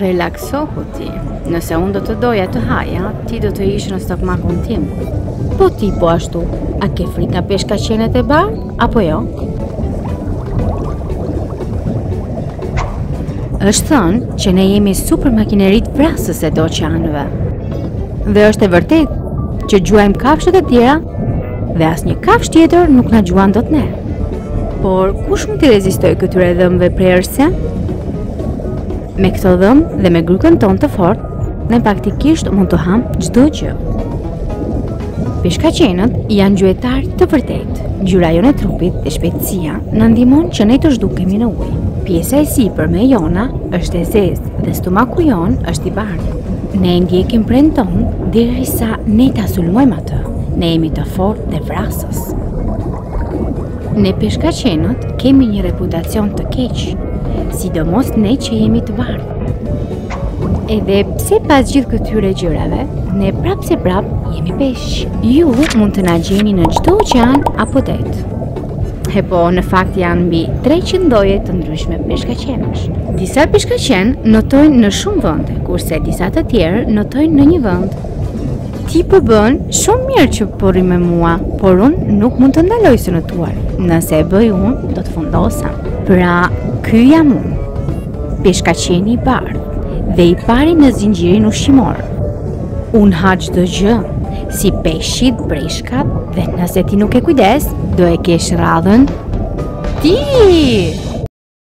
Relaksohu ti. Nëse unë do të doja të të haja, ti do të ishe në stomakun tim. Po ti po ashtu, a ke frikë nga peshkaqenët e bardhë, apo jo? është thënë që ne jemi super makineritë vrasëse të oqeaneve. Dhe është e vërtetë që gjuajmë kafshët e tjera Dhe asnjë kafshë tjetër nuk na gjuan dot ne. Por kush mund t'i rezistojë këtyre dhëmbëve prerës? Me këto dhëmbë dhe me grykën tonë të fortë, ne praktikisht mund të hamë çdo gjë. Peshkaqenët janë gjuetarë të vërtetë. Ngjyra jonë e trupit dhe shpejtësia na ndihmon që ne të zhdukemi në ujë. Pjesa e sipërme jona është e zezë dhe stomaku ynë është i bardhë. Ne ndjekim prenë tonë derisa ne ta sulmojmë Atë. Ne jemi të fortë dhe vrasës. Ne peshkaqenët kemi një reputacion të keq, sidomos ne që jemi të bardhë. Edhe pse pas gjithë këtyre gjërave, ne prapëseprapë jemi peshq. Ju mund të na gjeni në çdo oqean apo det. E po, në fakt janë mbi 300 lloje të ndryshme peshkaqenësh. Disa peshkaqenë notojnë në shumë vende, kurse disa të tjerë notojnë në një vend. Ti po bën shumë mirë që po rri me mua, por unë nuk mund të ndaloj së notuari. Nëse e bëj unë, do të fundosem. Pra, ky jam unë. Peshkaqeni i bardhë dhe i pari në zinxhirin ushqimor. Unë ha çdo gjë, si peshqit, breshkat dhe nëse ti nuk ke kujdes, do e kesh radhën ti.